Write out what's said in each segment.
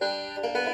Música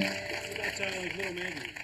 That's out of like Little Maggie.